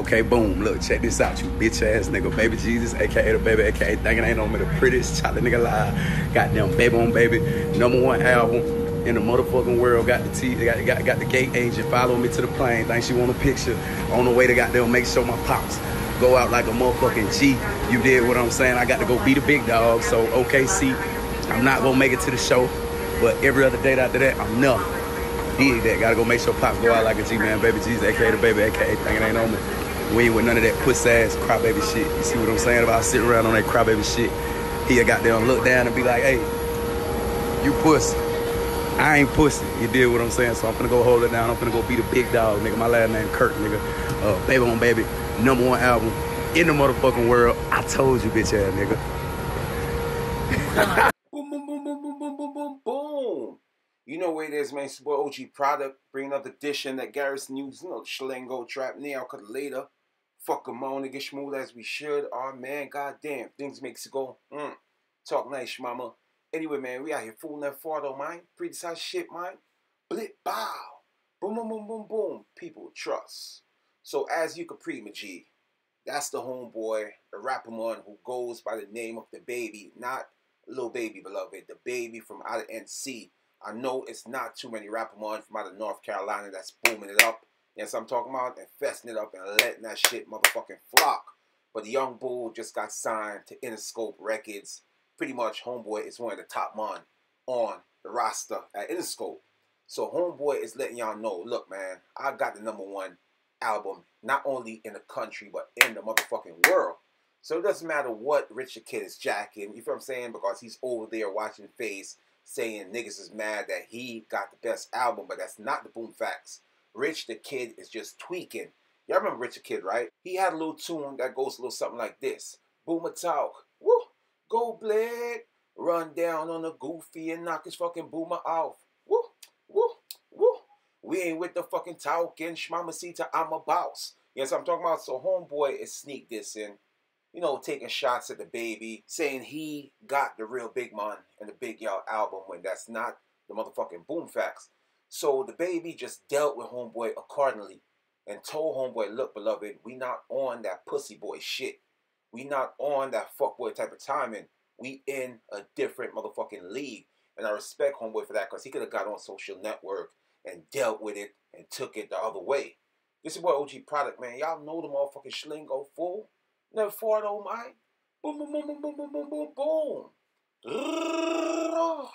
Okay, boom. Look, check this out, you bitch ass nigga. Baby Jesus, aka DaBaby, aka thinking ain't on me the prettiest chocolate nigga alive. Goddamn baby on baby. Number one album in the motherfucking world. Got the T, got, got, got the gate agent follow me to the plane. Think she want a picture on the way to goddamn make sure my pops go out like a motherfucking G. You did what I'm saying. I got to go be the big dog. So OKC, I'm not gonna make it to the show, but every other date after that, I'm numb. Dig that. Gotta go make sure pops go out like a G man, baby Jesus, aka DaBaby, aka thinking ain't on me. We ain't with none of that puss ass crybaby shit. You see what I'm saying about sitting around on that crybaby shit? He got there and look down and be like, hey, you pussy. I ain't pussy. You did what I'm saying? So I'm gonna go hold it down. I'm gonna go be the big dog, nigga. My last name Kirk, nigga. Uh, baby on baby, number one album in the motherfucking world. I told you, bitch ass nigga. boom, boom, boom, boom, boom, boom, boom, boom, boom. You know where it is, man. It's boy OG Product bringing another the edition that Garrison news. you know, Schlingo trap now, cause later. Fuck a on and get smooth as we should. Oh man, goddamn, things makes it go. Mm. Talk nice, mama. Anyway, man, we out here fooling that though, man. Pretty size shit, man. Blip, bow. Boom, boom, boom, boom, boom. People trust. So as you can pre G, that's the homeboy, the rapper man who goes by the name of DaBaby, not Lil Baby, beloved, DaBaby from out of NC. I know it's not too many rapper man from out of North Carolina that's booming it up. Yes, I'm talking about and infesting it up and letting that shit motherfucking flock. But the young bull just got signed to Interscope Records. Pretty much, Homeboy is one of the top men on the roster at Interscope. So Homeboy is letting y'all know, look, man, I got the number one album, not only in the country, but in the motherfucking world. So it doesn't matter what Rich the Kid is jacking, you feel what I'm saying? Because he's over there watching face saying niggas is mad that he got the best album, but that's not the boom facts. Rich the Kid is just tweaking. Y'all remember Rich the Kid, right? He had a little tune that goes a little something like this. Boomer talk. Woo! Go blade. Run down on the goofy and knock his fucking boomer off. Woo! Woo! Woo! We ain't with the fucking talking. Shmamacita, I'm a boss. Yes, I'm talking about. So homeboy is sneak this in. You know, taking shots at DaBaby, saying he got the real big man and the big y'all album when that's not the motherfucking boom facts. So DaBaby just dealt with homeboy accordingly and told homeboy, look, beloved, we not on that pussy boy shit. We not on that fuckboy type of timing. We in a different motherfucking league. And I respect homeboy for that because he could have got on social network and dealt with it and took it the other way. This is what OG product, man. Y'all know the motherfucking Schlingo full. Never fought on my Boom, boom, boom, boom, boom, boom, boom, boom, boom.